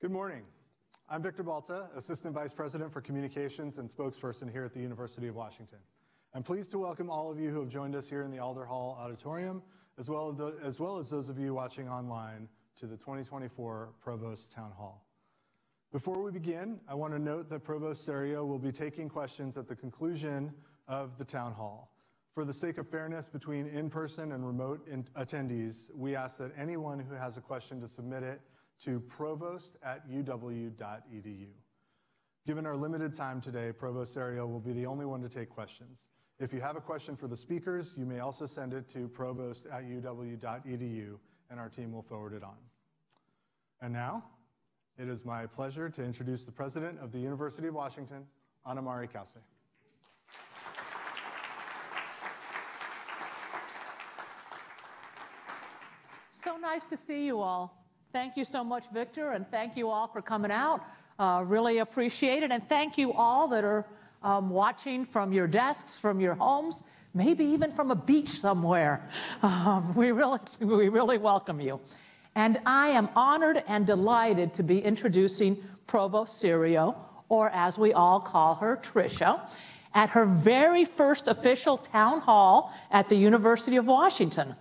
Good morning. I'm Victor Balta, Assistant Vice President for Communications and spokesperson here at the University of Washington. I'm pleased to welcome all of you who have joined us here in the Alder Hall Auditorium, as well, as those of you watching online to the 2024 Provost Town Hall. Before we begin, I want to note that Provost Serio will be taking questions at the conclusion of the Town Hall. For the sake of fairness between in-person and remote in attendees, we ask that anyone who has a question to submit it to provost at uw.edu. Given our limited time today, Provost Serio will be the only one to take questions. If you have a question for the speakers, you may also send it to provost at uw.edu, and our team will forward it on. And now, it is my pleasure to introduce the president of the University of Washington, Ana Mari Cauce. So nice to see you all. Thank you so much, Victor, and thank you all for coming out. Uh, really appreciate it. And thank you all that are um, watching from your desks, from your homes, maybe even from a beach somewhere. Um, we, really, we really welcome you. And I am honored and delighted to be introducing Provost Serio, or as we all call her, Tricia, at her very first official town hall at the University of Washington.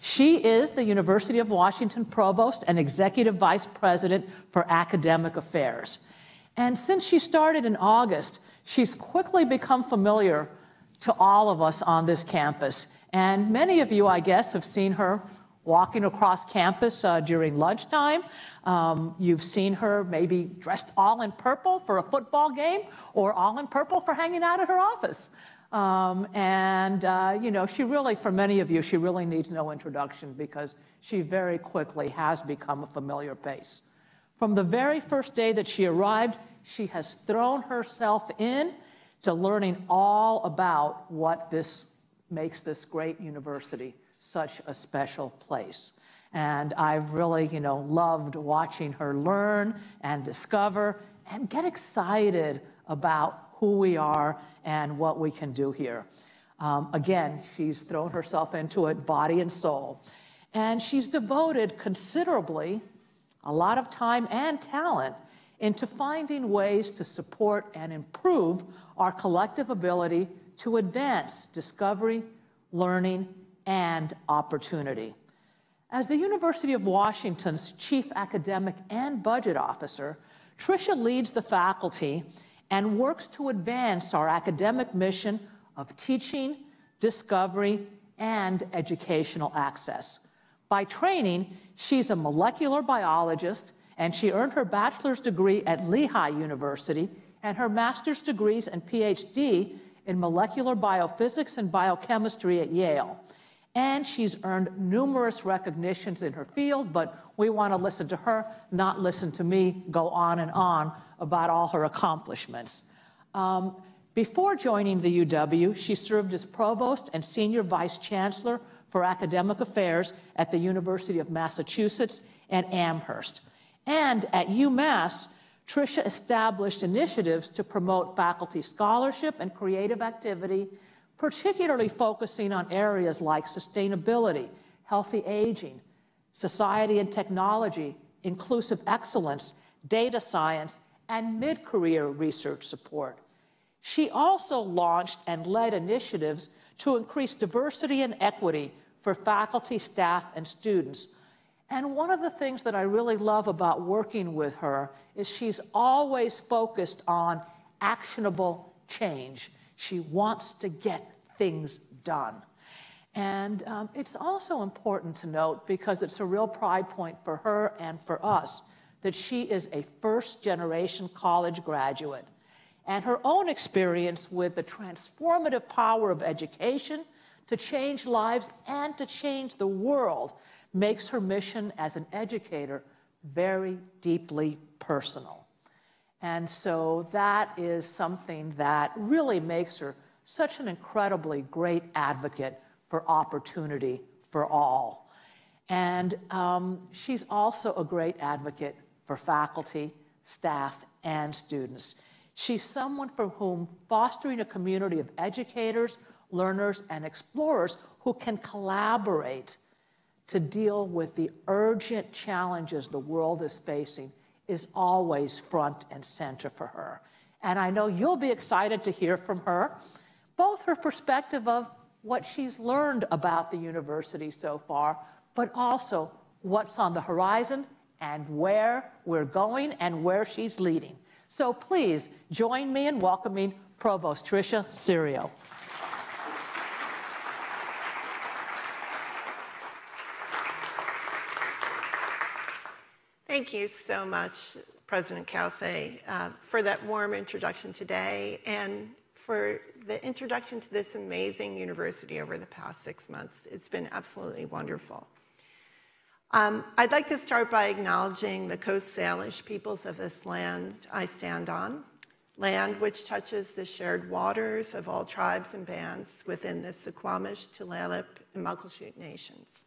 She is the University of Washington Provost and Executive Vice President for Academic Affairs. And since she started in August, she's quickly become familiar to all of us on this campus. And many of you, I guess, have seen her walking across campus uh, during lunchtime. Um, you've seen her maybe dressed all in purple for a football game or all in purple for hanging out at her office. Um, and, uh, you know, she really, for many of you, she really needs no introduction because she very quickly has become a familiar face. From the very first day that she arrived, she has thrown herself in to learning all about what this makes this great university such a special place. And I've really, you know, loved watching her learn and discover and get excited about who we are and what we can do here. Um, again, she's thrown herself into it, body and soul. And she's devoted considerably, a lot of time and talent, into finding ways to support and improve our collective ability to advance discovery, learning, and opportunity. As the University of Washington's chief academic and budget officer, Tricia leads the faculty and works to advance our academic mission of teaching, discovery, and educational access. By training, she's a molecular biologist, and she earned her bachelor's degree at Lehigh University and her master's degrees and PhD in molecular biophysics and biochemistry at Yale. And she's earned numerous recognitions in her field, but we want to listen to her, not listen to me go on and on about all her accomplishments. Um, before joining the UW, she served as provost and senior vice chancellor for academic affairs at the University of Massachusetts and Amherst. And at UMass, Tricia established initiatives to promote faculty scholarship and creative activity particularly focusing on areas like sustainability, healthy aging, society and technology, inclusive excellence, data science, and mid career research support. She also launched and led initiatives to increase diversity and equity for faculty, staff, and students. And one of the things that I really love about working with her is she's always focused on actionable change. She wants to get things done. And um, it's also important to note, because it's a real pride point for her and for us, that she is a first generation college graduate. And her own experience with the transformative power of education to change lives and to change the world makes her mission as an educator very deeply personal. And so that is something that really makes her such an incredibly great advocate for opportunity for all. And um, she's also a great advocate for faculty, staff, and students. She's someone for whom fostering a community of educators, learners, and explorers who can collaborate to deal with the urgent challenges the world is facing is always front and center for her. And I know you'll be excited to hear from her, both her perspective of what she's learned about the university so far, but also what's on the horizon and where we're going and where she's leading. So please join me in welcoming Provost Tricia Serio. Thank you so much, President Cauce, uh, for that warm introduction today and for the introduction to this amazing university over the past six months. It's been absolutely wonderful. Um, I'd like to start by acknowledging the Coast Salish peoples of this land I stand on, land which touches the shared waters of all tribes and bands within the Suquamish, Tulalip, and Muckleshoot nations.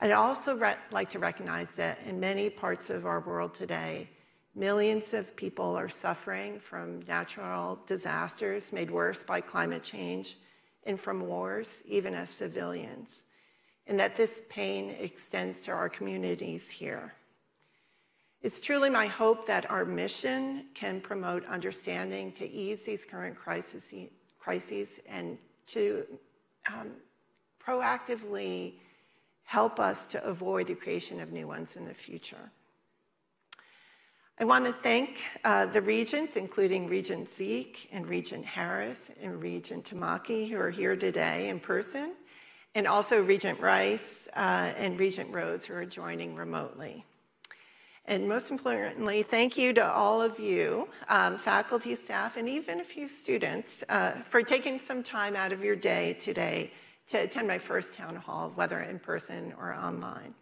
I'd also like to recognize that in many parts of our world today, millions of people are suffering from natural disasters made worse by climate change and from wars, even as civilians and that this pain extends to our communities here. It's truly my hope that our mission can promote understanding to ease these current crises, crises and to um, proactively help us to avoid the creation of new ones in the future. I want to thank uh, the regents, including Regent Zeeck and Regent Harris and Regent Tamaki, who are here today in person, and also Regent Rice uh, and Regent Rhoads who are joining remotely. And most importantly, thank you to all of you, um, faculty, staff, and even a few students uh, for taking some time out of your day today to attend my first town hall, whether in person or online.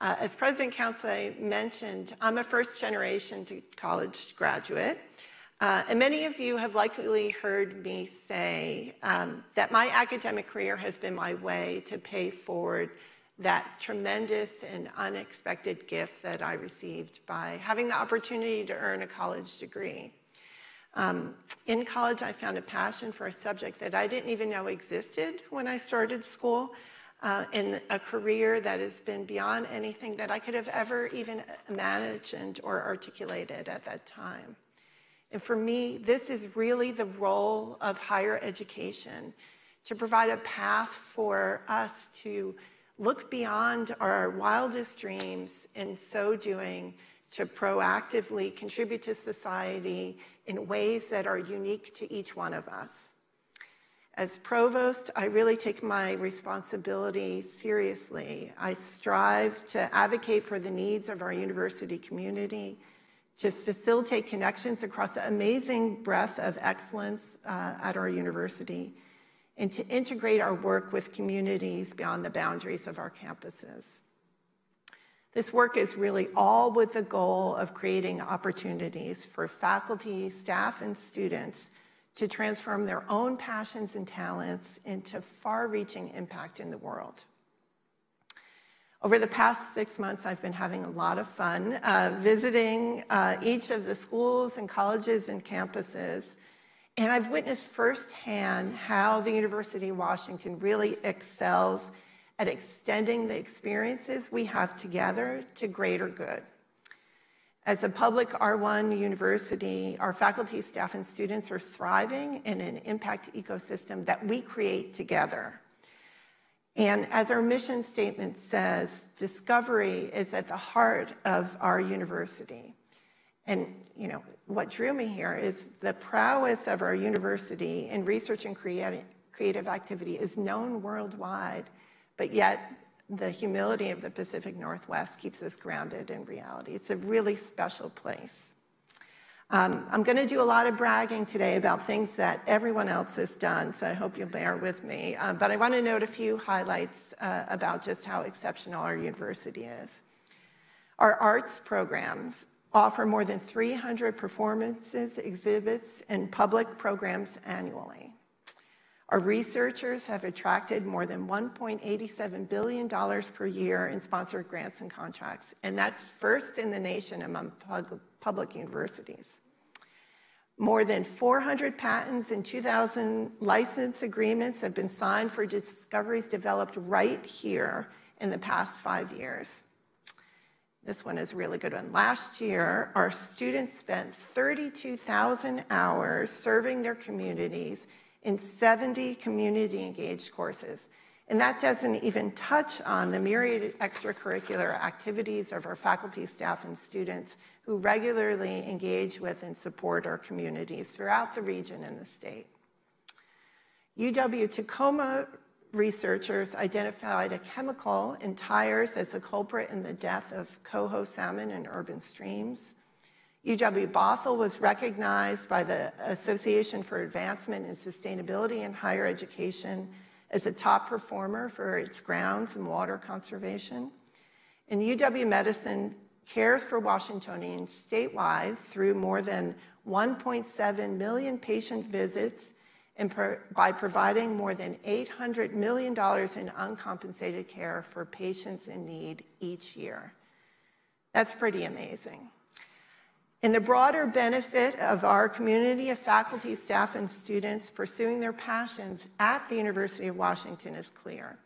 Uh, as President Cauce mentioned, I'm a first generation college graduate. Uh, and many of you have likely heard me say um, that my academic career has been my way to pay forward that tremendous and unexpected gift that I received by having the opportunity to earn a college degree. Um, in college, I found a passion for a subject that I didn't even know existed when I started school, uh, and a career that has been beyond anything that I could have ever even imagined or articulated at that time. And for me, this is really the role of higher education to provide a path for us to look beyond our wildest dreams in so doing to proactively contribute to society in ways that are unique to each one of us. As provost, I really take my responsibility seriously. I strive to advocate for the needs of our university community to facilitate connections across the amazing breadth of excellence uh, at our university, and to integrate our work with communities beyond the boundaries of our campuses. This work is really all with the goal of creating opportunities for faculty, staff, and students to transform their own passions and talents into far reaching impact in the world. Over the past six months, I've been having a lot of fun uh, visiting uh, each of the schools and colleges and campuses. And I've witnessed firsthand how the University of Washington really excels at extending the experiences we have together to greater good. As a public R1 university, our faculty, staff, and students are thriving in an impact ecosystem that we create together. And as our mission statement says, discovery is at the heart of our university. And you know, what drew me here is the prowess of our university in research and creative creative activity is known worldwide, but yet the humility of the Pacific Northwest keeps us grounded in reality. It's a really special place. Um, I'm going to do a lot of bragging today about things that everyone else has done, so I hope you'll bear with me. Um, but I want to note a few highlights uh, about just how exceptional our university is. Our arts programs offer more than 300 performances, exhibits, and public programs annually. Our researchers have attracted more than $1.87 billion per year in sponsored grants and contracts, and that's first in the nation among public universities. More than 400 patents and 2,000 license agreements have been signed for discoveries developed right here in the past five years. This one is a really good one. Last year, our students spent 32,000 hours serving their communities in 70 community engaged courses. And that doesn't even touch on the myriad extracurricular activities of our faculty, staff, and students who regularly engage with and support our communities throughout the region and the state. UW Tacoma researchers identified a chemical in tires as a culprit in the death of coho salmon in urban streams. UW Bothell was recognized by the Association for Advancement in Sustainability in Higher Education as a top performer for its grounds and water conservation. And UW Medicine cares for Washingtonians statewide through more than 1.7 million patient visits and by providing more than $800 million in uncompensated care for patients in need each year. That's pretty amazing. And the broader benefit of our community of faculty, staff, and students pursuing their passions at the University of Washington is clear.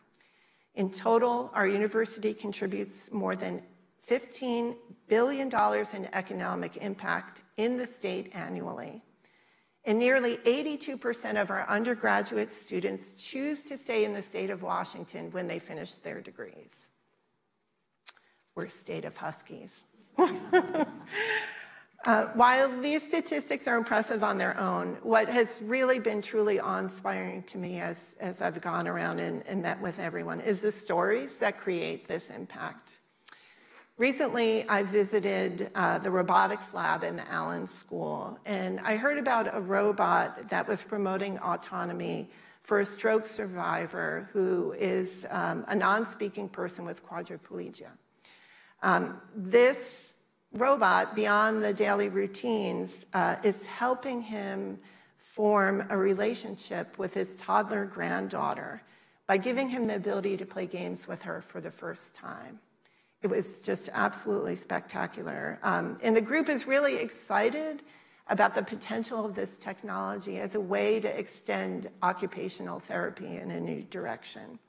In total, our university contributes more than $15 billion in economic impact in the state annually. And nearly 82% of our undergraduate students choose to stay in the state of Washington when they finish their degrees. We're state of Huskies. uh, while these statistics are impressive on their own, what has really been truly awe-inspiring to me as, as I've gone around and, and met with everyone is the stories that create this impact. Recently, I visited uh, the robotics lab in the Allen School, and I heard about a robot that was promoting autonomy for a stroke survivor who is um, a non speaking person with quadriplegia. Um, this robot, beyond the daily routines, uh, is helping him form a relationship with his toddler granddaughter by giving him the ability to play games with her for the first time it was just absolutely spectacular. Um, and the group is really excited about the potential of this technology as a way to extend occupational therapy in a new direction.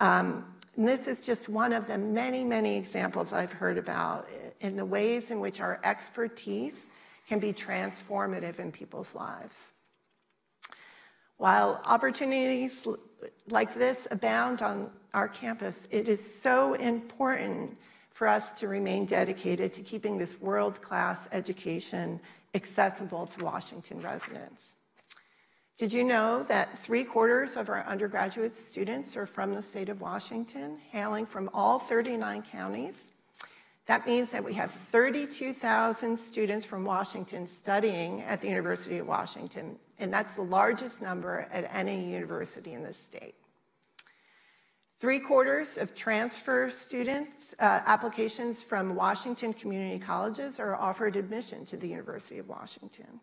Um, and this is just one of the many, many examples I've heard about in the ways in which our expertise can be transformative in people's lives. While opportunities like this abound on our campus, it is so important for us to remain dedicated to keeping this world-class education accessible to Washington residents. Did you know that three quarters of our undergraduate students are from the state of Washington, hailing from all 39 counties? That means that we have 32,000 students from Washington studying at the University of Washington, and that's the largest number at any university in the state. Three quarters of transfer students, uh, applications from Washington community colleges are offered admission to the University of Washington.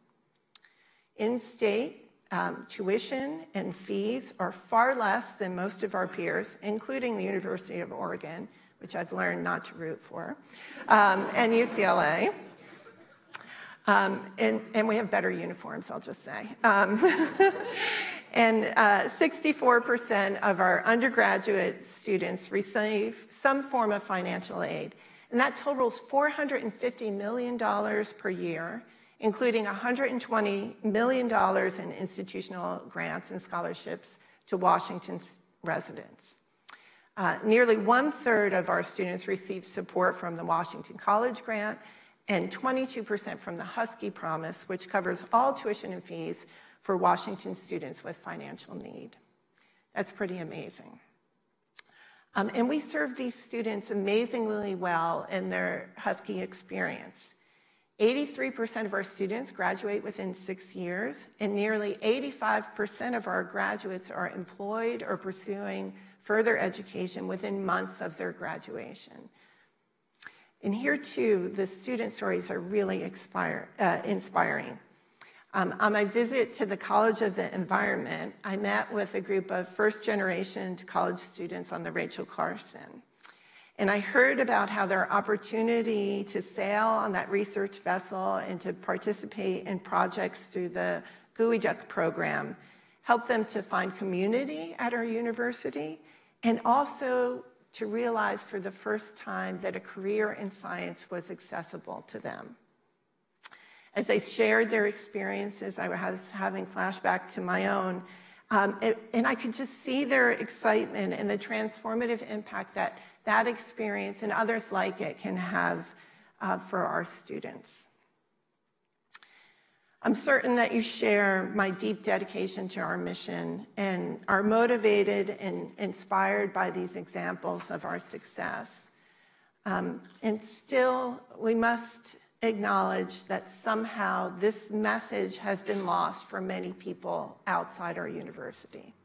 In state, um, tuition and fees are far less than most of our peers, including the University of Oregon, which I've learned not to root for, um, and UCLA. Um, and, and, we have better uniforms, I'll just say. Um, and uh, 64% of our undergraduate students receive some form of financial aid. And that totals $450 million per year, including $120 million in institutional grants and scholarships to Washington's residents. Uh, nearly one third of our students receive support from the Washington College Grant and 22% from the Husky Promise, which covers all tuition and fees for Washington students with financial need. That's pretty amazing. Um, and we serve these students amazingly well in their Husky experience. 83% of our students graduate within six years, and nearly 85% of our graduates are employed or pursuing further education within months of their graduation. And here, too, the student stories are really uh, inspiring. Um, on my visit to the College of the Environment, I met with a group of first generation college students on the Rachel Carson. And I heard about how their opportunity to sail on that research vessel and to participate in projects through the Geoduck program helped them to find community at our university and also to realize for the first time that a career in science was accessible to them. As they shared their experiences, I was having flashback to my own, um, and I could just see their excitement and the transformative impact that that experience and others like it can have uh, for our students. I'm certain that you share my deep dedication to our mission and are motivated and inspired by these examples of our success. Um, and still, we must acknowledge that somehow this message has been lost for many people outside our university.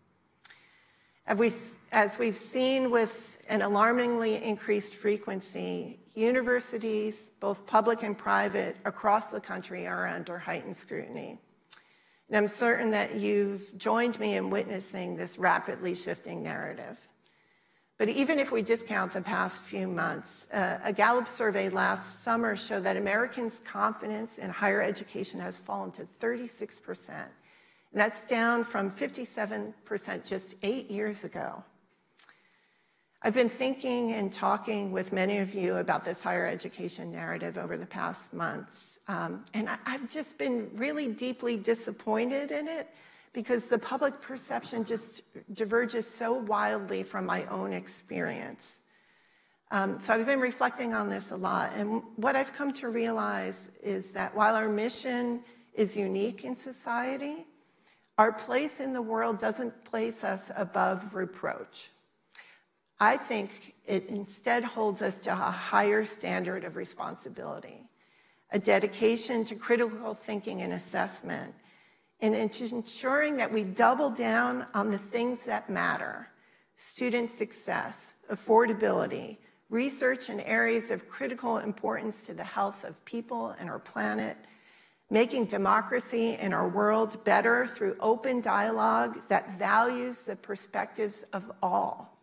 As, we, as we've seen with an alarmingly increased frequency, universities, both public and private, across the country are under heightened scrutiny. And I'm certain that you've joined me in witnessing this rapidly shifting narrative. But even if we discount the past few months, uh, a Gallup survey last summer showed that Americans' confidence in higher education has fallen to 36%. And that's down from 57% just eight years ago. I've been thinking and talking with many of you about this higher education narrative over the past months. Um, and I, I've just been really deeply disappointed in it because the public perception just diverges so wildly from my own experience. Um, so I've been reflecting on this a lot. And what I've come to realize is that while our mission is unique in society, our place in the world doesn't place us above reproach. I think it instead holds us to a higher standard of responsibility, a dedication to critical thinking and assessment, and ensuring that we double down on the things that matter student success, affordability, research in areas of critical importance to the health of people and our planet, making democracy in our world better through open dialogue that values the perspectives of all.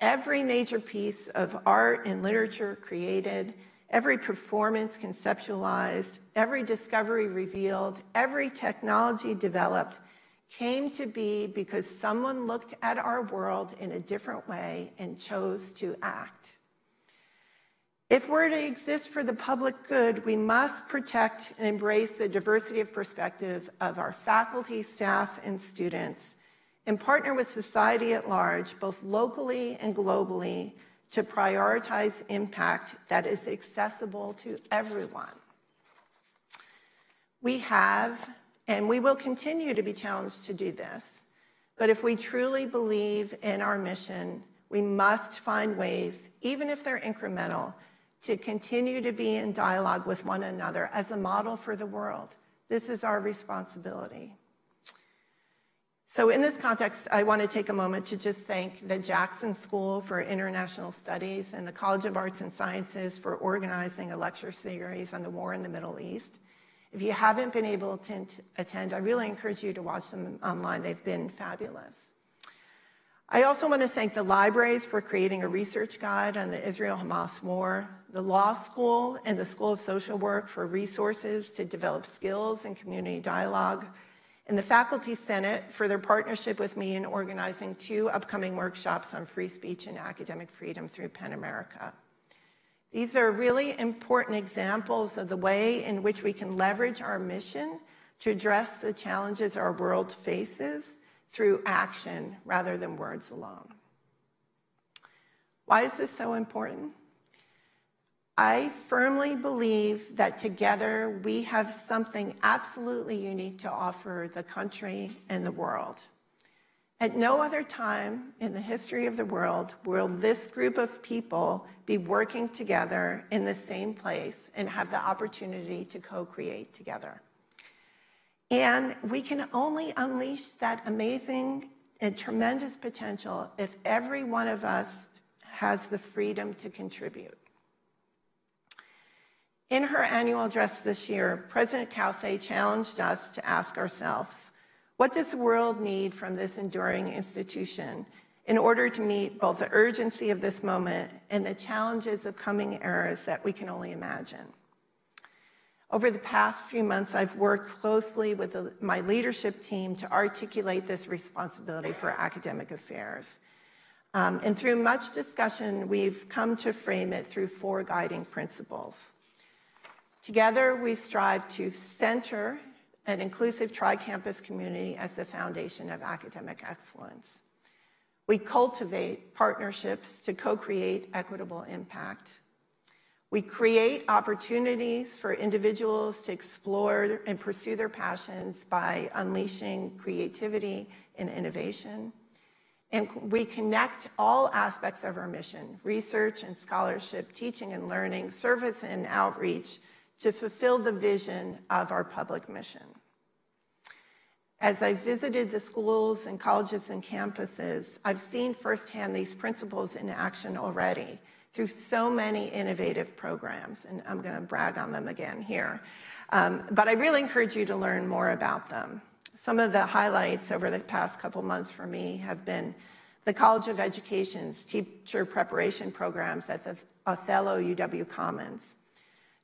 Every major piece of art and literature created every performance conceptualized, every discovery revealed, every technology developed came to be because someone looked at our world in a different way and chose to act. If we're to exist for the public good, we must protect and embrace the diversity of perspective of our faculty, staff, and students, and partner with society at large, both locally and globally, to prioritize impact that is accessible to everyone. We have, and we will continue to be challenged to do this, but if we truly believe in our mission, we must find ways, even if they're incremental, to continue to be in dialogue with one another as a model for the world. This is our responsibility. So in this context, I want to take a moment to just thank the Jackson School for International Studies and the College of Arts and Sciences for organizing a lecture series on the war in the Middle East. If you haven't been able to attend, I really encourage you to watch them online. They've been fabulous. I also want to thank the libraries for creating a research guide on the Israel-Hamas war, the law school and the School of Social Work for resources to develop skills and community dialogue, and the Faculty Senate for their partnership with me in organizing two upcoming workshops on free speech and academic freedom through PEN America. These are really important examples of the way in which we can leverage our mission to address the challenges our world faces through action rather than words alone. Why is this so important? I firmly believe that together we have something absolutely unique to offer the country and the world. At no other time in the history of the world will this group of people be working together in the same place and have the opportunity to co create together. And we can only unleash that amazing and tremendous potential if every one of us has the freedom to contribute. In her annual address this year, President Cauce challenged us to ask ourselves, what does the world need from this enduring institution in order to meet both the urgency of this moment and the challenges of coming eras that we can only imagine? Over the past few months, I've worked closely with the, my leadership team to articulate this responsibility for academic affairs. Um, and through much discussion, we've come to frame it through four guiding principles. Together, we strive to center an inclusive tri-campus community as the foundation of academic excellence. We cultivate partnerships to co-create equitable impact. We create opportunities for individuals to explore and pursue their passions by unleashing creativity and innovation. And we connect all aspects of our mission research and scholarship, teaching and learning, service and outreach to fulfill the vision of our public mission. As I visited the schools and colleges and campuses, I've seen firsthand these principles in action already through so many innovative programs, and I'm going to brag on them again here. Um, but I really encourage you to learn more about them. Some of the highlights over the past couple months for me have been the College of Education's teacher preparation programs at the Othello UW Commons,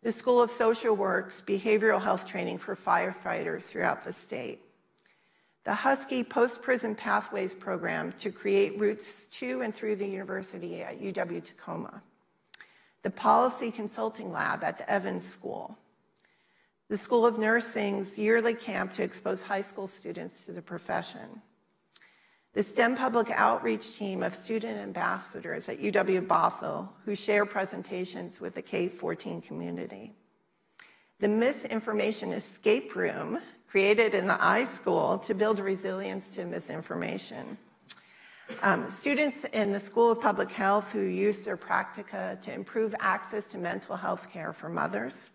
the School of Social Work's behavioral health training for firefighters throughout the state, the Husky Post Prison Pathways program to create routes to and through the university at UW Tacoma, the Policy Consulting Lab at the Evans School, the School of Nursing's yearly camp to expose high school students to the profession, the STEM Public Outreach team of student ambassadors at UW Bothell who share presentations with the K-14 community, the Misinformation Escape Room created in the iSchool to build resilience to misinformation. Um, students in the School of Public Health who use their practica to improve access to mental health care for mothers,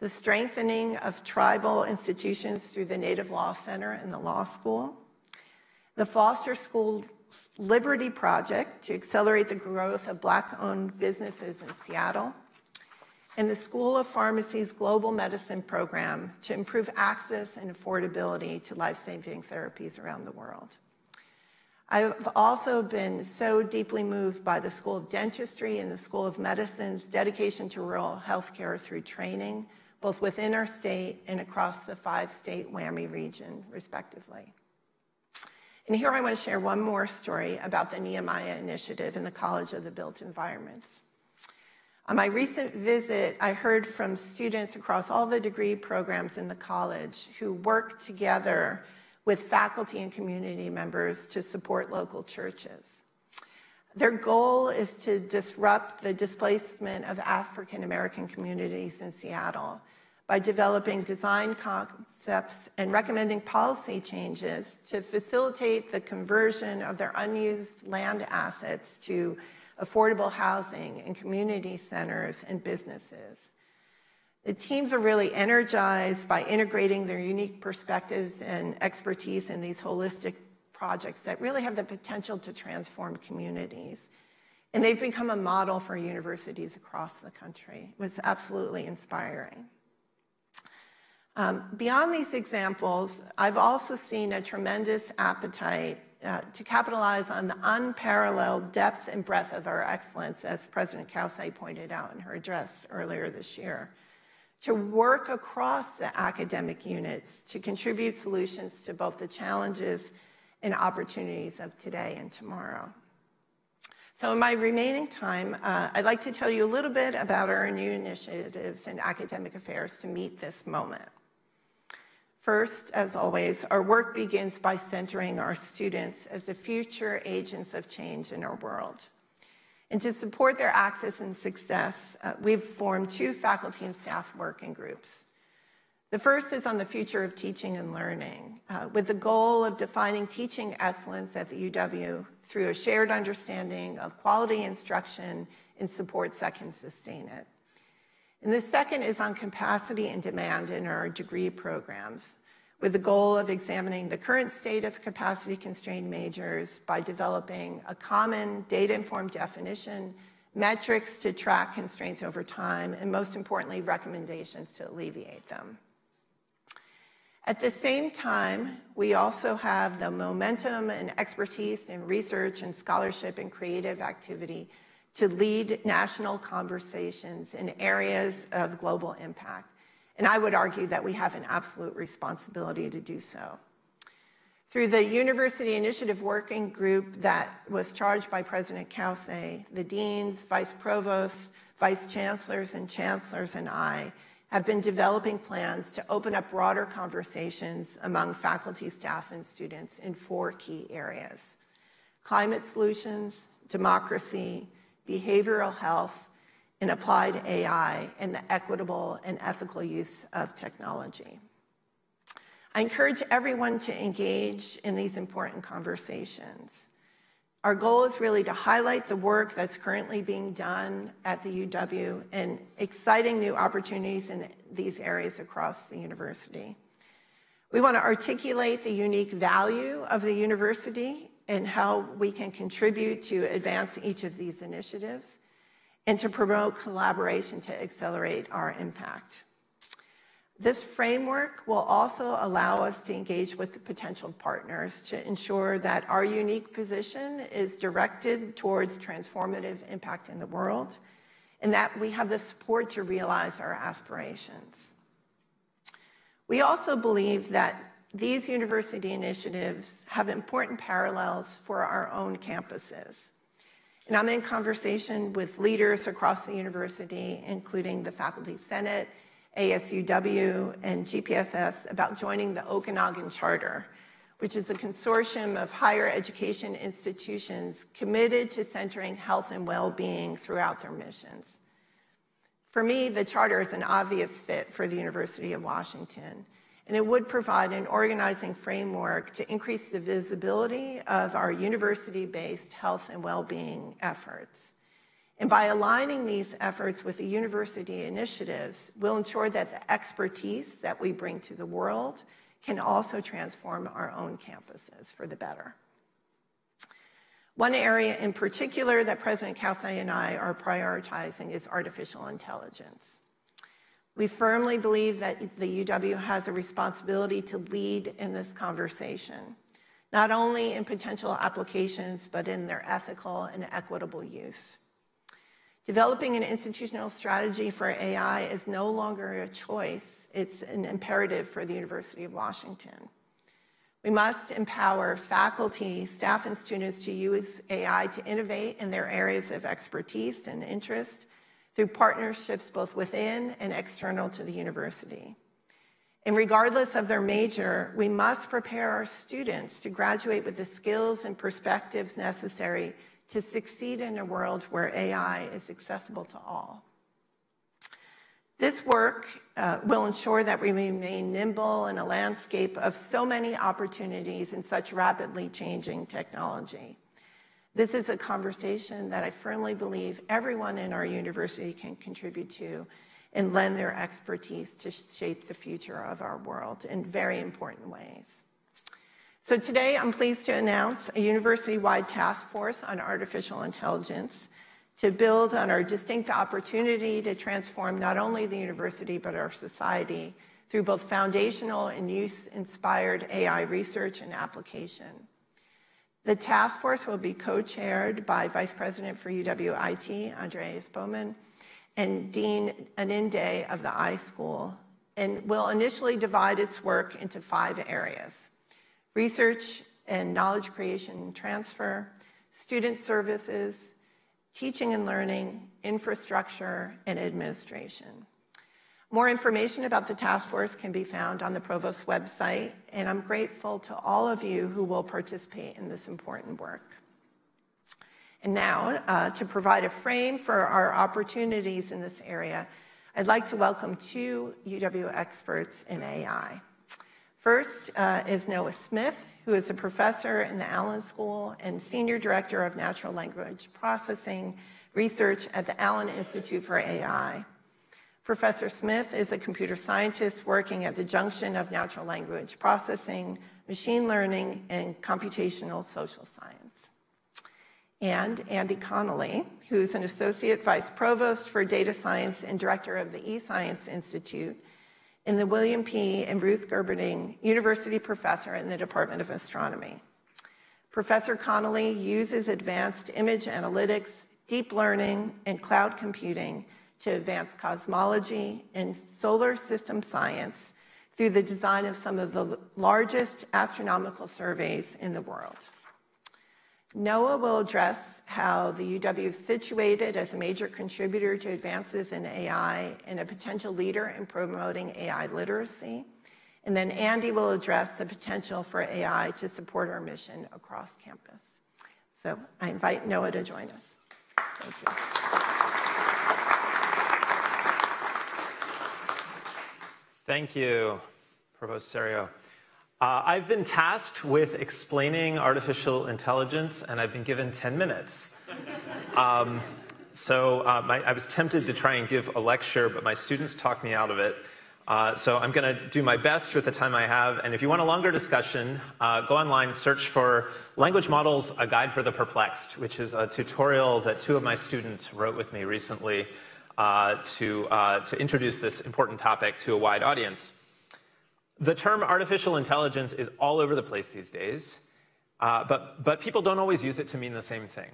the strengthening of tribal institutions through the Native Law Center and the Law School, the Foster School Liberty Project to accelerate the growth of Black-owned businesses in Seattle, and the School of Pharmacy's Global Medicine Program to improve access and affordability to life-saving therapies around the world. I've also been so deeply moved by the School of Dentistry and the School of Medicine's dedication to rural healthcare through training, both within our state and across the five-state WWAMI region, respectively. And here I want to share one more story about the Nehemiah Initiative in the College of the Built Environments. On my recent visit, I heard from students across all the degree programs in the college who work together with faculty and community members to support local churches. Their goal is to disrupt the displacement of African American communities in Seattle by developing design concepts and recommending policy changes to facilitate the conversion of their unused land assets to affordable housing and community centers and businesses. The teams are really energized by integrating their unique perspectives and expertise in these holistic projects that really have the potential to transform communities. And they've become a model for universities across the country. It was absolutely inspiring. Um, beyond these examples, I've also seen a tremendous appetite uh, to capitalize on the unparalleled depth and breadth of our excellence, as President Cauce pointed out in her address earlier this year, to work across the academic units to contribute solutions to both the challenges and opportunities of today and tomorrow. So in my remaining time, uh, I'd like to tell you a little bit about our new initiatives in academic affairs to meet this moment. First, as always, our work begins by centering our students as the future agents of change in our world. And to support their access and success, uh, we've formed two faculty and staff working groups. The first is on the future of teaching and learning, uh, with the goal of defining teaching excellence at the UW through a shared understanding of quality instruction and supports that can sustain it. And the second is on capacity and demand in our degree programs, with the goal of examining the current state of capacity constrained majors by developing a common data informed definition, metrics to track constraints over time, and most importantly, recommendations to alleviate them. At the same time, we also have the momentum and expertise in research and scholarship and creative activity to lead national conversations in areas of global impact. And I would argue that we have an absolute responsibility to do so. Through the University Initiative Working Group that was charged by President Cauce, the deans, vice provosts, vice chancellors, and chancellors, and I have been developing plans to open up broader conversations among faculty, staff, and students in four key areas climate solutions, democracy, behavioral health, and applied AI, and the equitable and ethical use of technology. I encourage everyone to engage in these important conversations. Our goal is really to highlight the work that's currently being done at the UW and exciting new opportunities in these areas across the university. We want to articulate the unique value of the university and how we can contribute to advance each of these initiatives and to promote collaboration to accelerate our impact. This framework will also allow us to engage with potential partners to ensure that our unique position is directed towards transformative impact in the world and that we have the support to realize our aspirations. We also believe that these university initiatives have important parallels for our own campuses. And I'm in conversation with leaders across the university, including the Faculty Senate ASUW, and GPSS about joining the Okanagan Charter, which is a consortium of higher education institutions committed to centering health and well being throughout their missions. For me, the charter is an obvious fit for the University of Washington, and it would provide an organizing framework to increase the visibility of our university based health and well being efforts. And by aligning these efforts with the university initiatives, we'll ensure that the expertise that we bring to the world can also transform our own campuses for the better. One area in particular that President Cauce and I are prioritizing is artificial intelligence. We firmly believe that the UW has a responsibility to lead in this conversation, not only in potential applications, but in their ethical and equitable use. Developing an institutional strategy for AI is no longer a choice, it's an imperative for the University of Washington. We must empower faculty, staff, and students to use AI to innovate in their areas of expertise and interest through partnerships both within and external to the university. And regardless of their major, we must prepare our students to graduate with the skills and perspectives necessary to succeed in a world where AI is accessible to all. This work uh, will ensure that we remain nimble in a landscape of so many opportunities in such rapidly changing technology. This is a conversation that I firmly believe everyone in our university can contribute to and lend their expertise to shape the future of our world in very important ways. So today I'm pleased to announce a university-wide task force on artificial intelligence to build on our distinct opportunity to transform not only the university but our society through both foundational and use-inspired AI research and application. The task force will be co-chaired by Vice President for UW-IT, Andreas Bohman, and Dean Anind Dey of the iSchool, and will initially divide its work into five areas research and knowledge creation and transfer, student services, teaching and learning, infrastructure, and administration. More information about the task force can be found on the Provost website, and I'm grateful to all of you who will participate in this important work. And now, uh, to provide a frame for our opportunities in this area, I'd like to welcome two UW experts in AI. First uh, is Noah Smith, who is a professor in the Allen School and Senior Director of Natural Language Processing Research at the Allen Institute for AI. Professor Smith is a computer scientist working at the junction of natural language processing, machine learning, and computational social science. And Andy Connolly, who's an associate vice provost for data science and director of the eScience Institute and the William P. and Ruth Gerberding University Professor in the Department of Astronomy. Professor Connolly uses advanced image analytics, deep learning, and cloud computing to advance cosmology and solar system science through the design of some of the largest astronomical surveys in the world. Noah will address how the UW is situated as a major contributor to advances in AI and a potential leader in promoting AI literacy. And then Andy will address the potential for AI to support our mission across campus. So I invite Noah to join us. Thank you. Thank you, Provost Serio. Uh, I've been tasked with explaining artificial intelligence, and I've been given 10 minutes. Um, so uh, my, I was tempted to try and give a lecture, but my students talked me out of it. Uh, so I'm going to do my best with the time I have. And if you want a longer discussion, uh, go online, search for Language Models, A Guide for the Perplexed, which is a tutorial that two of my students wrote with me recently to, uh, to introduce this important topic to a wide audience. The term artificial intelligence is all over the place these days, uh, but, but people don't always use it to mean the same thing.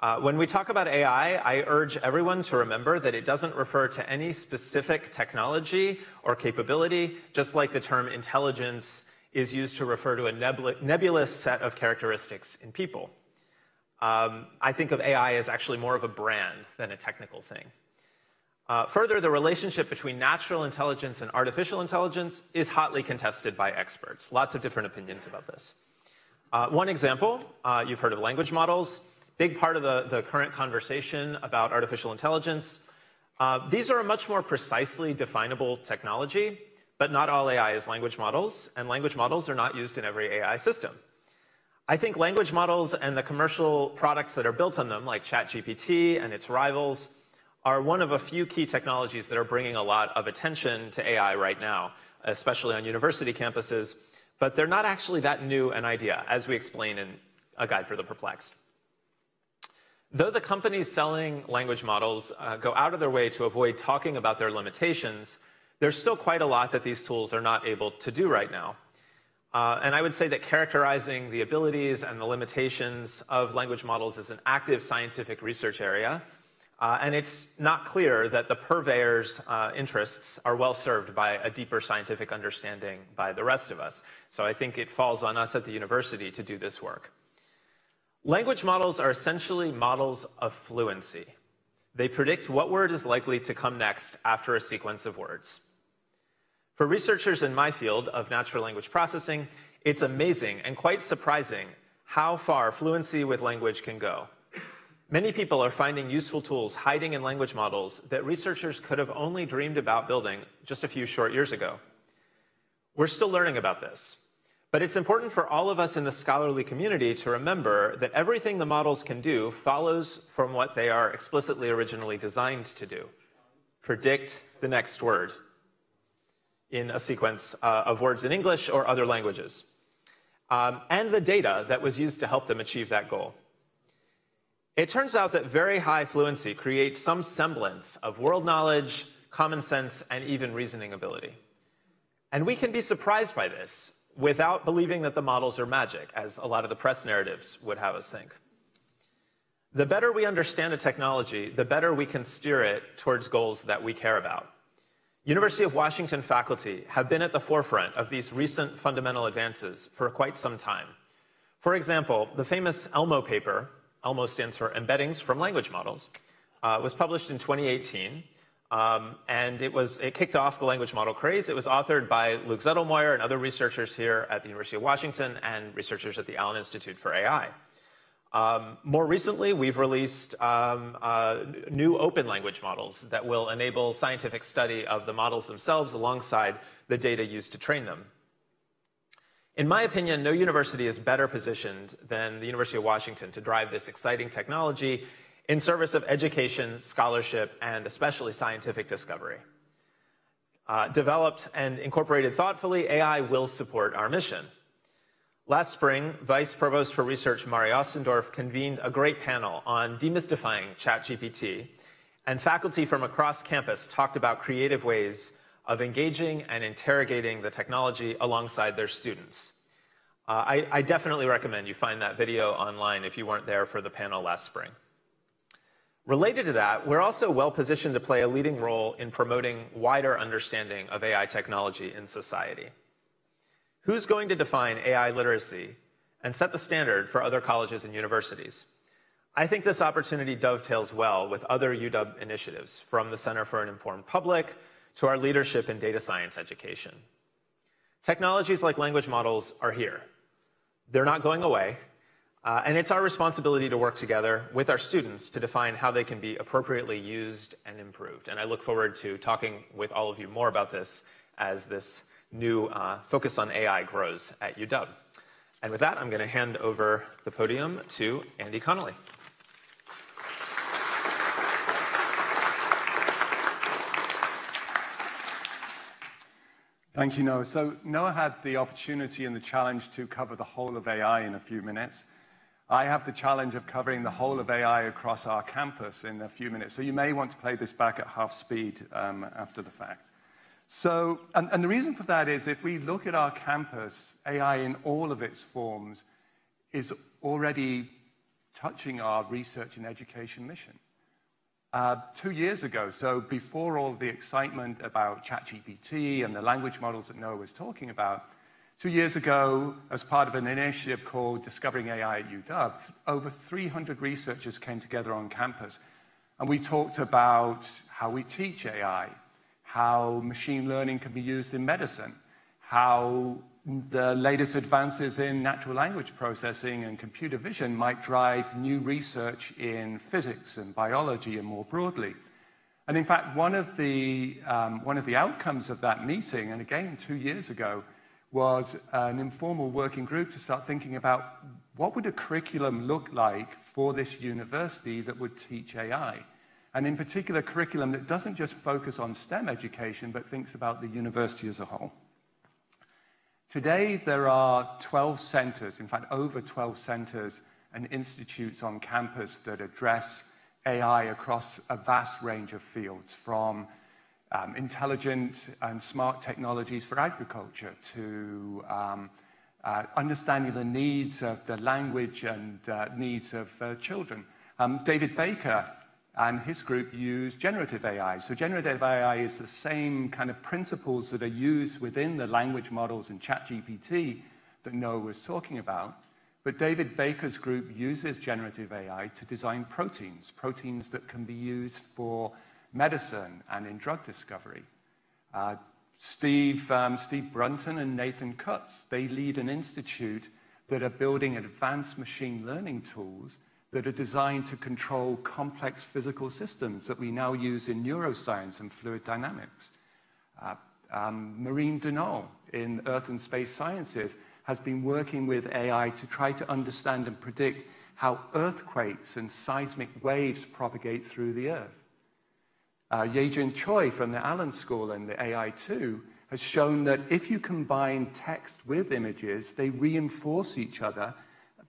Uh, when we talk about AI, I urge everyone to remember that it doesn't refer to any specific technology or capability, just like the term intelligence is used to refer to a nebulous set of characteristics in people. Um, I think of AI as actually more of a brand than a technical thing. Uh, further, the relationship between natural intelligence and artificial intelligence is hotly contested by experts. Lots of different opinions about this. Uh, one example, uh, you've heard of language models, big part of the, the current conversation about artificial intelligence. Uh, these are a much more precisely definable technology, but not all AI is language models, and language models are not used in every AI system. I think language models and the commercial products that are built on them, like ChatGPT and its rivals, are one of a few key technologies that are bringing a lot of attention to AI right now, especially on university campuses, but they're not actually that new an idea, as we explain in A Guide for the Perplexed. Though the companies selling language models uh, go out of their way to avoid talking about their limitations, there's still quite a lot that these tools are not able to do right now. Uh, and I would say that characterizing the abilities and the limitations of language models is an active scientific research area, uh, and it's not clear that the purveyor's uh, interests are well served by a deeper scientific understanding by the rest of us. So I think it falls on us at the university to do this work. Language models are essentially models of fluency. They predict what word is likely to come next after a sequence of words. For researchers in my field of natural language processing, it's amazing and quite surprising how far fluency with language can go. Many people are finding useful tools hiding in language models that researchers could have only dreamed about building just a few short years ago. We're still learning about this, but it's important for all of us in the scholarly community to remember that everything the models can do follows from what they are explicitly originally designed to do predict the next word in a sequence uh, of words in English or other languages, um, and the data that was used to help them achieve that goal. It turns out that very high fluency creates some semblance of world knowledge, common sense, and even reasoning ability. And we can be surprised by this without believing that the models are magic, as a lot of the press narratives would have us think. The better we understand a technology, the better we can steer it towards goals that we care about. University of Washington faculty have been at the forefront of these recent fundamental advances for quite some time. For example, the famous ELMO paper ELMO stands for Embeddings from Language Models, uh, was published in 2018. Um, and it was it kicked off the language model craze. It was authored by Luke Zettlemoyer and other researchers here at the University of Washington and researchers at the Allen Institute for AI. Um, more recently, we've released um, uh, new open language models that will enable scientific study of the models themselves alongside the data used to train them. In my opinion, no university is better positioned than the University of Washington to drive this exciting technology in service of education, scholarship, and especially scientific discovery. Uh, developed and incorporated thoughtfully, AI will support our mission. Last spring, Vice Provost for Research Mari Ostendorf convened a great panel on demystifying ChatGPT, and faculty from across campus talked about creative ways of engaging and interrogating the technology alongside their students. Uh, I, I definitely recommend you find that video online if you weren't there for the panel last spring. Related to that, we're also well positioned to play a leading role in promoting wider understanding of AI technology in society. Who's going to define AI literacy and set the standard for other colleges and universities? I think this opportunity dovetails well with other UW initiatives, from the Center for an Informed Public to our leadership in data science education. Technologies like language models are here. They're not going away, uh, and it's our responsibility to work together with our students to define how they can be appropriately used and improved. And I look forward to talking with all of you more about this as this new uh, focus on AI grows at UW. And with that, I'm going to hand over the podium to Andy Connolly. Thank you, Noah. So Noah had the opportunity and the challenge to cover the whole of AI in a few minutes. I have the challenge of covering the whole of AI across our campus in a few minutes. So you may want to play this back at half speed um, after the fact. So, and, and the reason for that is if we look at our campus, AI in all of its forms is already touching our research and education mission. Uh, two years ago, so before all the excitement about ChatGPT and the language models that Noah was talking about, two years ago, as part of an initiative called Discovering AI at UW, over 300 researchers came together on campus. And we talked about how we teach AI, how machine learning can be used in medicine, how the latest advances in natural language processing and computer vision might drive new research in physics and biology and more broadly. And in fact, one of the, um, one of the outcomes of that meeting, and again two years ago, was an informal working group to start thinking about what would a curriculum look like for this university that would teach AI and in particular, curriculum that doesn't just focus on STEM education, but thinks about the university as a whole. Today, there are 12 centers, in fact, over 12 centers and institutes on campus that address AI across a vast range of fields, from um, intelligent and smart technologies for agriculture to um, uh, understanding the needs of the language and uh, needs of uh, children. Um, David Baker and his group use generative AI. So generative AI is the same kind of principles that are used within the language models in ChatGPT that Noah was talking about. But David Baker's group uses generative AI to design proteins, proteins that can be used for medicine and in drug discovery. Uh, Steve, um, Steve Brunton and Nathan Kutz, they lead an institute that are building advanced machine learning tools that are designed to control complex physical systems that we now use in neuroscience and fluid dynamics. Uh, um, Marine Denolle in Earth and Space Sciences has been working with AI to try to understand and predict how earthquakes and seismic waves propagate through the Earth. Uh, Yejin Choi from the Allen School and the AI2 has shown that if you combine text with images, they reinforce each other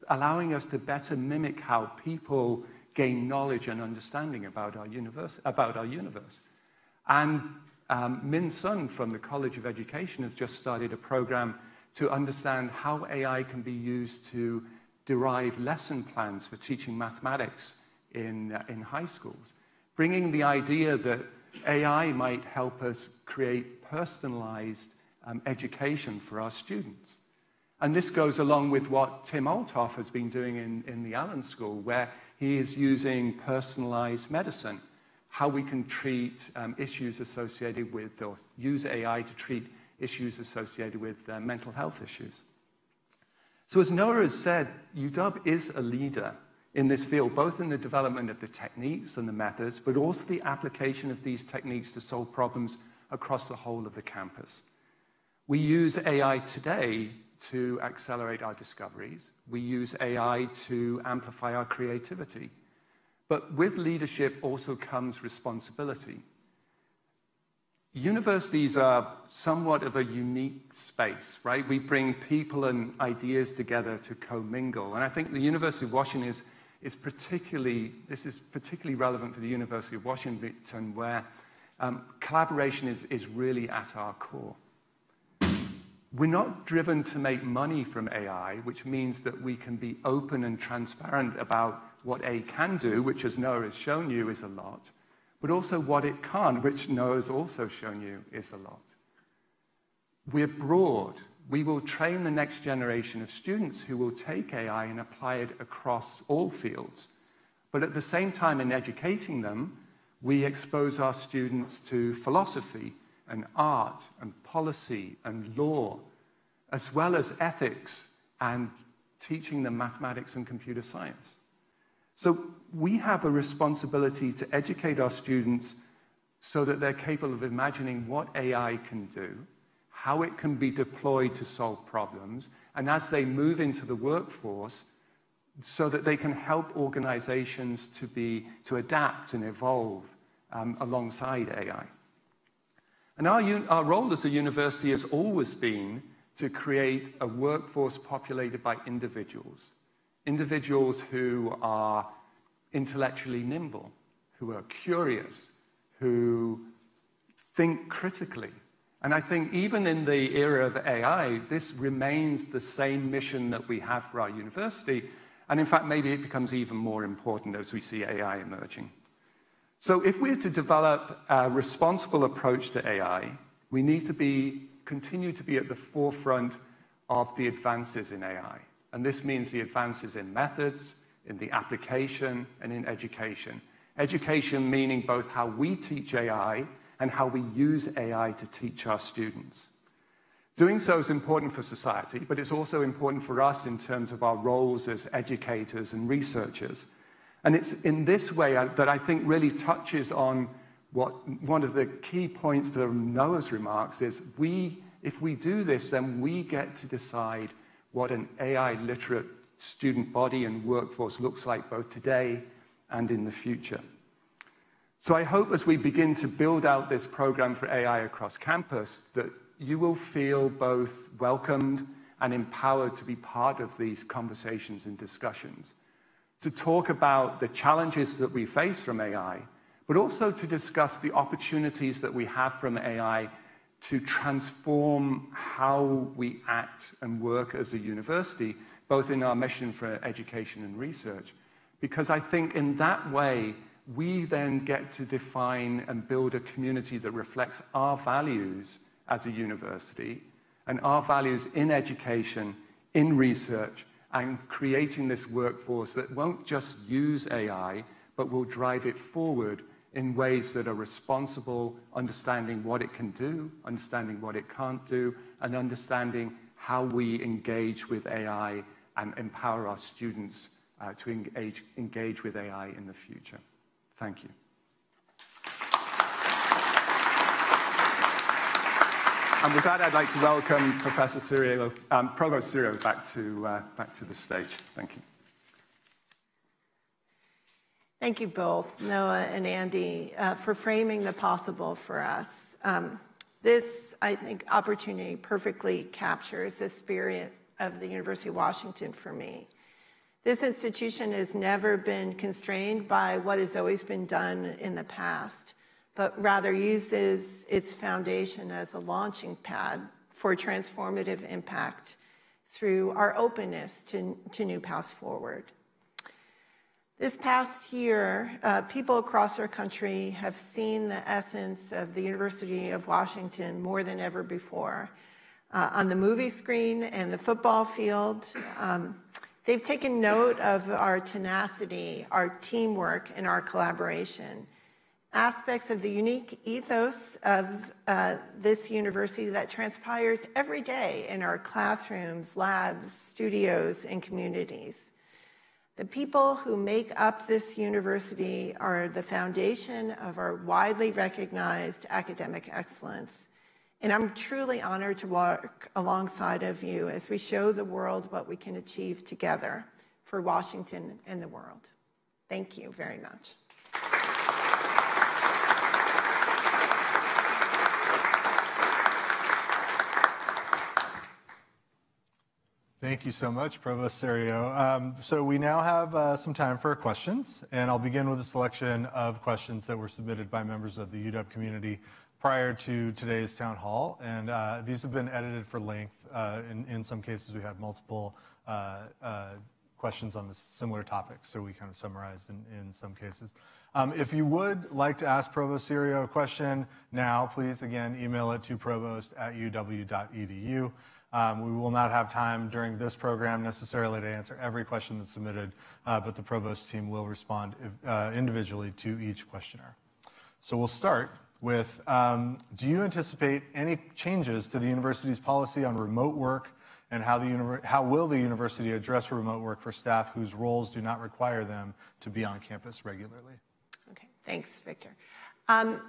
allowing us to better mimic how people gain knowledge and understanding about our universe. About our universe. And um, Min Sun from the College of Education has just started a program to understand how AI can be used to derive lesson plans for teaching mathematics in, uh, in high schools, bringing the idea that AI might help us create personalized um, education for our students. And this goes along with what Tim Althoff has been doing in, in the Allen School, where he is using personalized medicine, how we can treat um, issues associated with, or use AI to treat issues associated with uh, mental health issues. So, as Noah has said, UW is a leader in this field, both in the development of the techniques and the methods, but also the application of these techniques to solve problems across the whole of the campus. We use AI today to accelerate our discoveries. We use AI to amplify our creativity. But with leadership also comes responsibility. Universities are somewhat of a unique space, right? We bring people and ideas together to commingle. And I think the University of Washington is, particularly, this is particularly relevant for the University of Washington, where um, collaboration is really at our core. We're not driven to make money from AI, which means that we can be open and transparent about what AI can do, which, as Noah has shown you, is a lot, but also what it can't, which Noah has also shown you is a lot. We're broad. We will train the next generation of students who will take AI and apply it across all fields. But at the same time, in educating them, we expose our students to philosophy and art and policy and law, as well as ethics and teaching them mathematics and computer science. So we have a responsibility to educate our students so that they're capable of imagining what AI can do, how it can be deployed to solve problems, and as they move into the workforce, so that they can help organizations to, be, to adapt and evolve um, alongside AI. And our, our role as a university has always been to create a workforce populated by individuals. Individuals who are intellectually nimble, who are curious, who think critically. And I think even in the era of AI, this remains the same mission that we have for our university. And in fact, maybe it becomes even more important as we see AI emerging. So if we're to develop a responsible approach to AI, we need to be, continue to be at the forefront of the advances in AI. And this means the advances in methods, in the application, and in education. Education meaning both how we teach AI and how we use AI to teach our students. Doing so is important for society, but it's also important for us in terms of our roles as educators and researchers. And it's in this way uh, that I think really touches on what one of the key points to Noah's remarks is we, if we do this, then we get to decide what an AI literate student body and workforce looks like both today and in the future. So I hope as we begin to build out this program for AI across campus that you will feel both welcomed and empowered to be part of these conversations and discussions to talk about the challenges that we face from AI, but also to discuss the opportunities that we have from AI to transform how we act and work as a university, both in our mission for education and research. Because I think in that way, we then get to define and build a community that reflects our values as a university and our values in education, in research, and creating this workforce that won't just use AI, but will drive it forward in ways that are responsible, understanding what it can do, understanding what it can't do, and understanding how we engage with AI and empower our students uh, to engage, engage with AI in the future. Thank you. And with that, I'd like to welcome Professor Serio, um, Provost Serio back to, uh, back to the stage. Thank you. Thank you both, Noah and Andy, uh, for framing the possible for us. Um, this, I think, opportunity perfectly captures the spirit of the University of Washington for me. This institution has never been constrained by what has always been done in the past but rather uses its foundation as a launching pad for transformative impact through our openness to, to new paths forward. This past year, uh, people across our country have seen the essence of the University of Washington more than ever before. Uh, on the movie screen and the football field, um, they've taken note of our tenacity, our teamwork, and our collaboration aspects of the unique ethos of uh, this university that transpires every day in our classrooms, labs, studios, and communities. The people who make up this university are the foundation of our widely recognized academic excellence. And I'm truly honored to work alongside of you as we show the world what we can achieve together for Washington and the world. Thank you very much. Thank you so much, Provost Serio. Um, so we now have uh, some time for questions, and I'll begin with a selection of questions that were submitted by members of the UW community prior to today's town hall, and uh, these have been edited for length. Uh, in, in, some cases, we had multiple uh, uh, questions on this similar topics, so we kind of summarized in, in some cases. Um, if you would like to ask Provost Serio a question now, please again email it to provost at uw.edu. Um, we will not have time during this program necessarily to answer every question that's submitted, uh, but the provost team will respond uh, individually to each questioner. So we'll start with, um, do you anticipate any changes to the university's policy on remote work and how, the how will the university address remote work for staff whose roles do not require them to be on campus regularly? Okay, thanks, Victor. Um,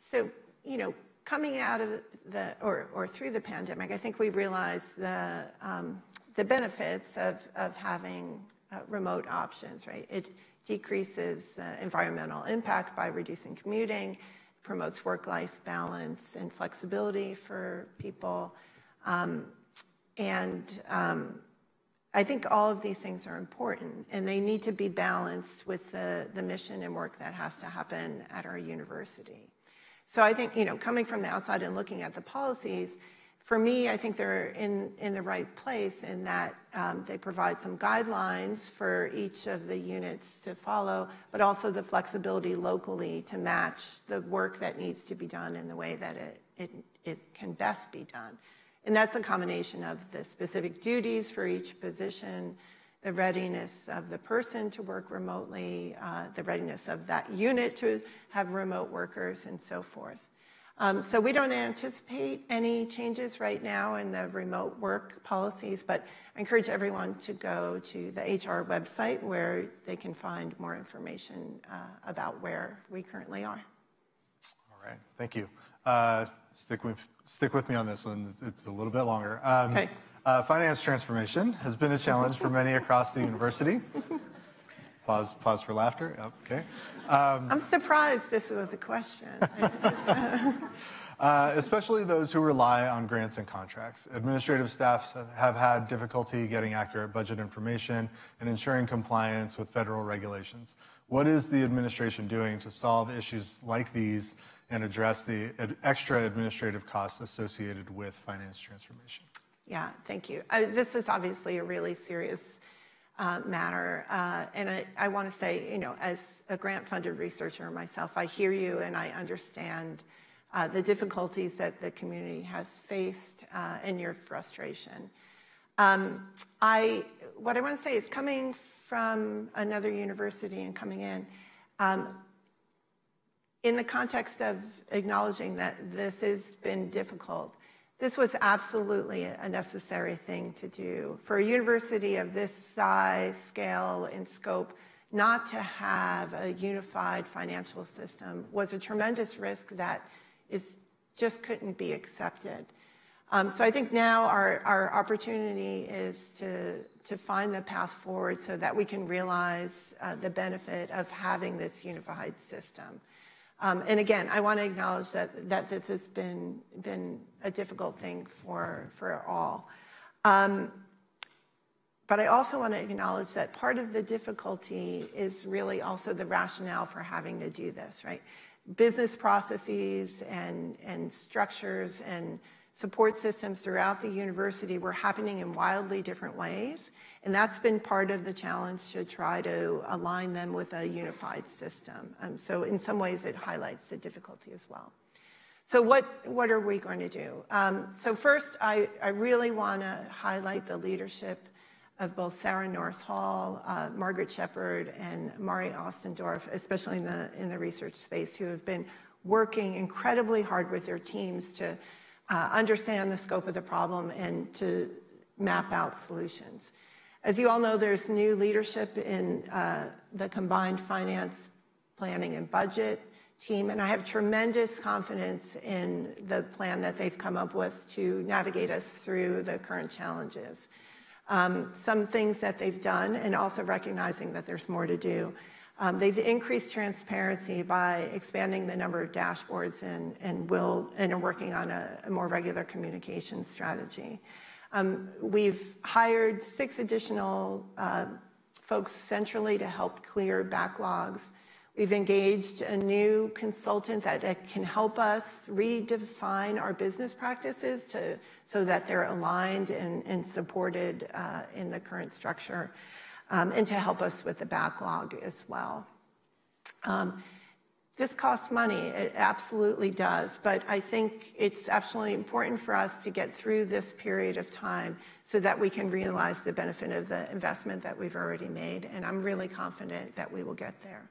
so, you know, coming out of the, or, or through the pandemic, I think we've realized the, um, the benefits of, of having uh, remote options, right? It decreases uh, environmental impact by reducing commuting, promotes work-life balance and flexibility for people. Um, and um, I think all of these things are important and they need to be balanced with the, the mission and work that has to happen at our university. So I think, you know, coming from the outside and looking at the policies, for me, I think they're in, in the right place in that um, they provide some guidelines for each of the units to follow, but also the flexibility locally to match the work that needs to be done in the way that it, it, it can best be done. And that's a combination of the specific duties for each position, the readiness of the person to work remotely, uh, the readiness of that unit to have remote workers, and so forth. Um, so we don't anticipate any changes right now in the remote work policies, but I encourage everyone to go to the HR website where they can find more information uh, about where we currently are. All right, thank you. Uh, Stick with, stick with me on this one. It's, it's a little bit longer. Um, okay. Uh, finance transformation has been a challenge for many across the university. Pause, pause for laughter. Okay. Um, I'm surprised this was a question. uh, especially those who rely on grants and contracts. Administrative staffs have had difficulty getting accurate budget information and ensuring compliance with federal regulations. What is the administration doing to solve issues like these and address the extra administrative costs associated with finance transformation. Yeah, thank you. Uh, this is obviously a really serious uh, matter. Uh, and I, I want to say, you know, as a grant funded researcher myself, I hear you and I understand uh, the difficulties that the community has faced uh, and your frustration. Um, I, what I want to say is coming from another university and coming in, um, in the context of acknowledging that this has been difficult, this was absolutely a necessary thing to do. For a university of this size, scale, and scope, not to have a unified financial system was a tremendous risk that is, just couldn't be accepted. Um, so I think now our, our opportunity is to, to find the path forward so that we can realize uh, the benefit of having this unified system. Um, and again, I want to acknowledge that, that this has been, been a difficult thing for, for all. Um, but I also want to acknowledge that part of the difficulty is really also the rationale for having to do this, right? Business processes and, and structures and support systems throughout the university were happening in wildly different ways. And that's been part of the challenge to try to align them with a unified system. Um, so in some ways, it highlights the difficulty as well. So what, what are we going to do? Um, so first, I, I really want to highlight the leadership of both Sarah Norris Hall, uh, Margaret Shepard, and Mari Ostendorf, especially in the, in the research space, who have been working incredibly hard with their teams to uh, understand the scope of the problem and to map out solutions. As you all know, there's new leadership in uh, the combined finance, planning, and budget team, and I have tremendous confidence in the plan that they've come up with to navigate us through the current challenges. Um, some things that they've done, and also recognizing that there's more to do. Um, they've increased transparency by expanding the number of dashboards and, and will and are working on a, more regular communication strategy. Um, we've hired six additional uh, folks centrally to help clear backlogs. We've engaged a new consultant that can help us redefine our business practices to, so that they're aligned and, and supported uh, in the current structure, um, and to help us with the backlog as well. Um, this costs money, it absolutely does, but I think it's absolutely important for us to get through this period of time so that we can realize the benefit of the investment that we've already made, and I'm really confident that we will get there.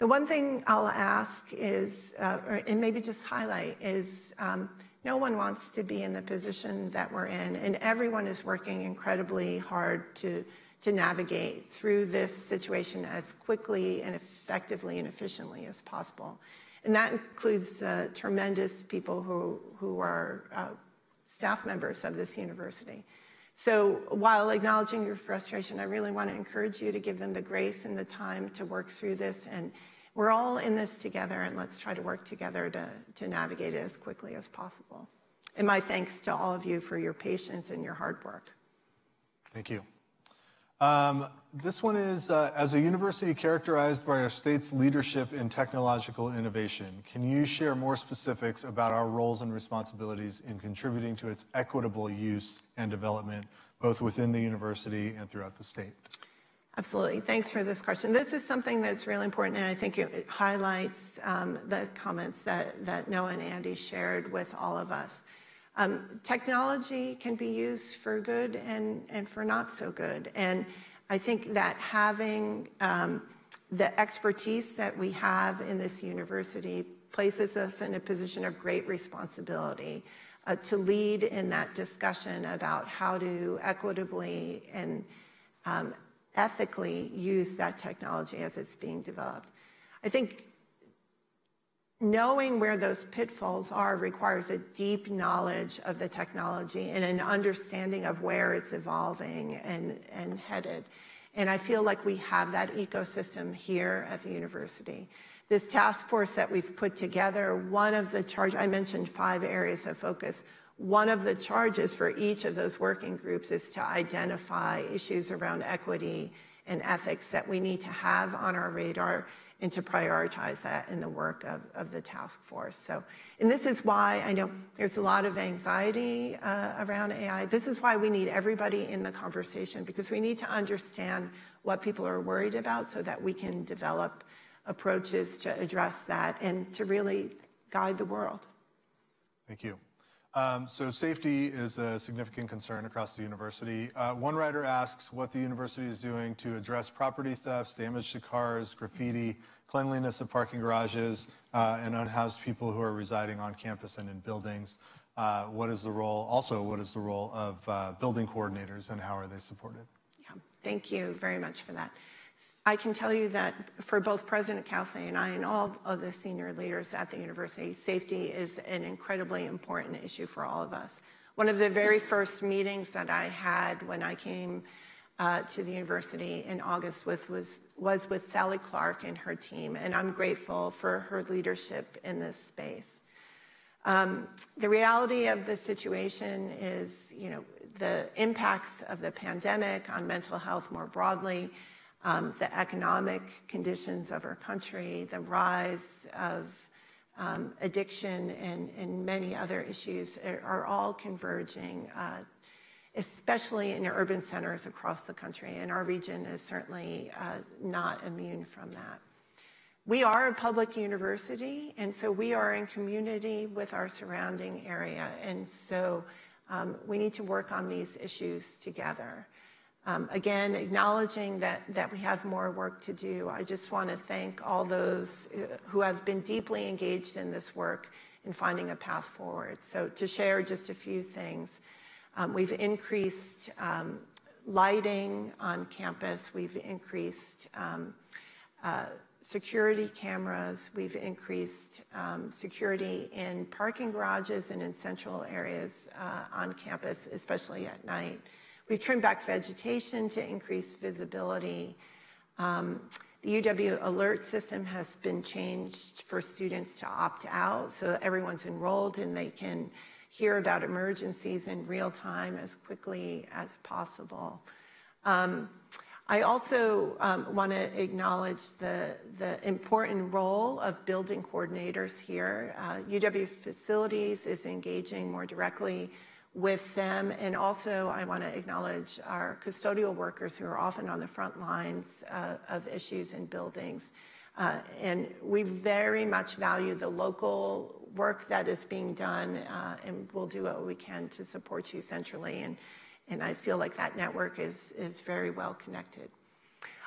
The one thing I'll ask is, uh, or, and maybe just highlight, is um, no one wants to be in the position that we're in, and everyone is working incredibly hard to, to navigate through this situation as quickly and effectively and efficiently as possible. And that includes uh, tremendous people who, who are uh, staff members of this university. So while acknowledging your frustration, I really want to encourage you to give them the grace and the time to work through this and we're all in this together, and let's try to work together to, to navigate it as quickly as possible. And my thanks to all of you for your patience and your hard work. Thank you. Um, this one is uh, As a university characterized by our state's leadership in technological innovation, can you share more specifics about our roles and responsibilities in contributing to its equitable use and development, both within the university and throughout the state? Absolutely. Thanks for this question. This is something that's really important, and I think it highlights um, the comments that, that Noah and Andy shared with all of us. Um, technology can be used for good and, and for not so good. And I think that having um, the expertise that we have in this university places us in a position of great responsibility uh, to lead in that discussion about how to equitably and um, ethically use that technology as it's being developed. I think knowing where those pitfalls are requires a deep knowledge of the technology and an understanding of where it's evolving and, and headed. And I feel like we have that ecosystem here at the university. This task force that we've put together, one of the charge, I mentioned five areas of focus. One of the charges for each of those working groups is to identify issues around equity and ethics that we need to have on our radar and to prioritize that in the work of, of the task force. So, and this is why I know there's a lot of anxiety uh, around AI. This is why we need everybody in the conversation because we need to understand what people are worried about so that we can develop approaches to address that and to really guide the world. Thank you. Um, so safety is a significant concern across the university. Uh, one writer asks what the university is doing to address property thefts, damage to cars, graffiti, cleanliness of parking garages, uh, and unhoused people who are residing on campus and in buildings. Uh, what is the role, also, what is the role of uh, building coordinators and how are they supported? Yeah, thank you very much for that. I can tell you that for both President Cauce and I and all of the senior leaders at the university, safety is an incredibly important issue for all of us. One of the very first meetings that I had when I came uh, to the university in August with, was, was with Sally Clark and her team, and I'm grateful for her leadership in this space. Um, the reality of the situation is, you know, the impacts of the pandemic on mental health more broadly um, the economic conditions of our country, the rise of um, addiction, and, and, many other issues are, all converging, uh, especially in urban centers across the country. And our region is certainly uh, not immune from that. We are a public university, and so we are in community with our surrounding area. And so um, we need to work on these issues together. Um, again, acknowledging that, that we have more work to do. I just want to thank all those uh, who have been deeply engaged in this work in finding a path forward. So to share just a few things, um, we've increased um, lighting on campus. We've increased um, uh, security cameras. We've increased um, security in parking garages and in central areas uh, on campus, especially at night. We've trimmed back vegetation to increase visibility. Um, the UW alert system has been changed for students to opt out, so everyone's enrolled and they can hear about emergencies in real time as quickly as possible. Um, I also um, want to acknowledge the, the important role of building coordinators here. Uh, UW Facilities is engaging more directly with them. And also, I want to acknowledge our custodial workers who are often on the front lines uh, of issues in buildings. Uh, and we very much value the local work that is being done, uh, and we'll do what we can to support you centrally. And and I feel like that network is, is very well connected.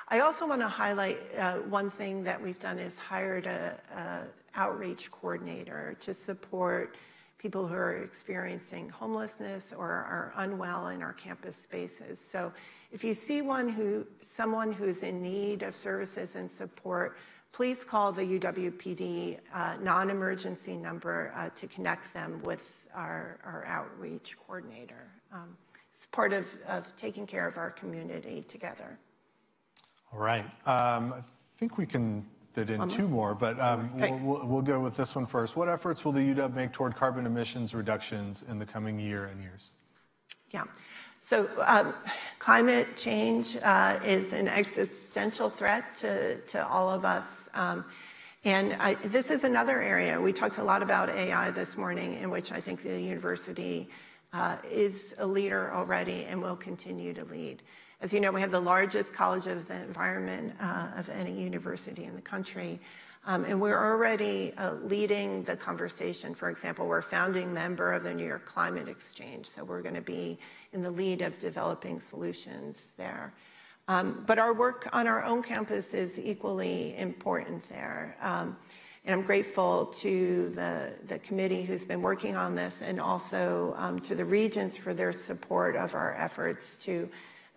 I also want to highlight uh, one thing that we've done is hired a, a, outreach coordinator to support people who are experiencing homelessness or are unwell in our campus spaces. So if you see one who, someone who's in need of services and support, please call the UWPD uh, non-emergency number uh, to connect them with our, our outreach coordinator. Um, part of, of taking care of our community together. All right. Um, I think we can fit in two more, but um, okay. we'll, we'll, we'll, go with this one first. What efforts will the UW make toward carbon emissions reductions in the coming year and years? Yeah. So um, climate change uh, is an existential threat to, to all of us. Um, and I, this is another area. We talked a lot about AI this morning, in which I think the university uh, is a leader already and will continue to lead. As you know, we have the largest college of the environment uh, of any university in the country. Um, and we're already uh, leading the conversation. For example, we're a founding member of the New York Climate Exchange, so we're going to be in the lead of developing solutions there. Um, but our work on our own campus is equally important there. Um, and I'm grateful to the, the committee who's been working on this and also um, to the regents for their support of our efforts to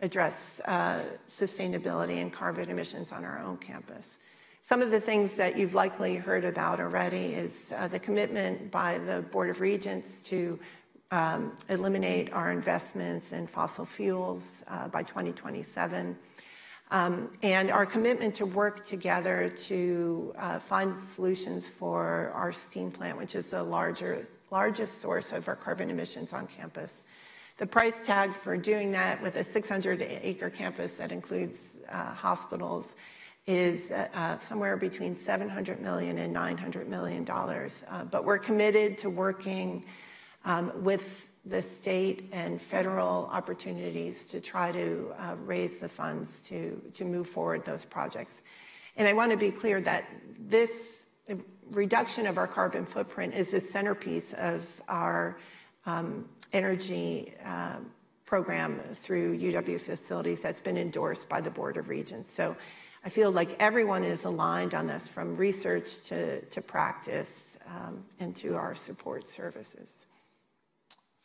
address uh, sustainability and carbon emissions on our own campus. Some of the things that you've likely heard about already is uh, the commitment by the Board of Regents to um, eliminate our investments in fossil fuels uh, by 2027. Um, and our commitment to work together to uh, find solutions for our steam plant, which is the larger, largest source of our carbon emissions on campus. The price tag for doing that with a 600 acre campus that includes uh, hospitals is uh, uh, somewhere between 700 million and 900 million dollars. Uh, but we're committed to working um, with the state and federal opportunities to try to uh, raise the funds to, to move forward those projects. And I want to be clear that this reduction of our carbon footprint is the centerpiece of our um, energy uh, program through UW facilities that's been endorsed by the Board of Regents. So I feel like everyone is aligned on this from research to, to practice um, and to our support services.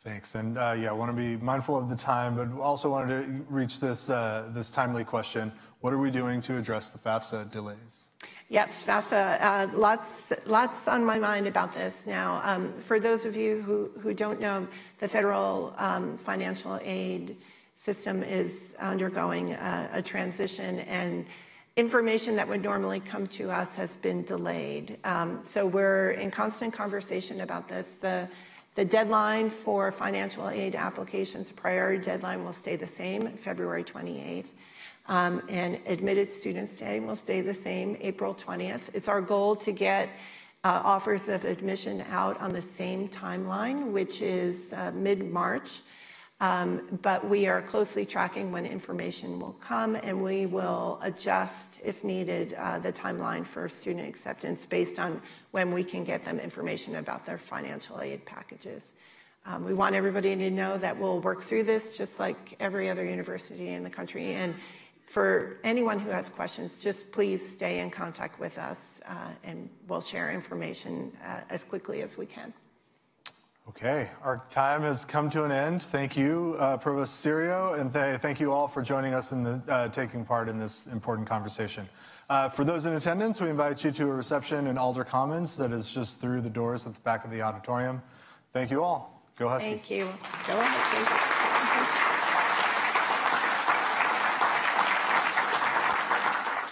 Thanks. And uh, yeah, I want to be mindful of the time, but also wanted to reach this, uh, this timely question. What are we doing to address the FAFSA delays? Yes, FAFSA, uh, lots, lots on my mind about this now. Um, for those of you who, who don't know, the federal um, financial aid system is undergoing a, a, transition and information that would normally come to us has been delayed. Um, so we're in constant conversation about this. The the deadline for financial aid applications, the priority deadline will stay the same, February 28th. Um, and Admitted Students Day will stay the same, April 20th. It's our goal to get uh, offers of admission out on the same timeline, which is uh, mid-March. Um, but we are closely tracking when information will come, and we will adjust, if needed, uh, the timeline for student acceptance based on when we can get them information about their financial aid packages. Um, we want everybody to know that we'll work through this just like every other university in the country. And for anyone who has questions, just please stay in contact with us, uh, and we'll share information uh, as quickly as we can. Okay, our time has come to an end. Thank you, uh, Provost Serio, and th thank you all for joining us and uh, taking part in this important conversation. Uh, for those in attendance, we invite you to a reception in Alder Commons that is just through the doors at the back of the auditorium. Thank you all. Go Huskies. Thank you. Go Huskies.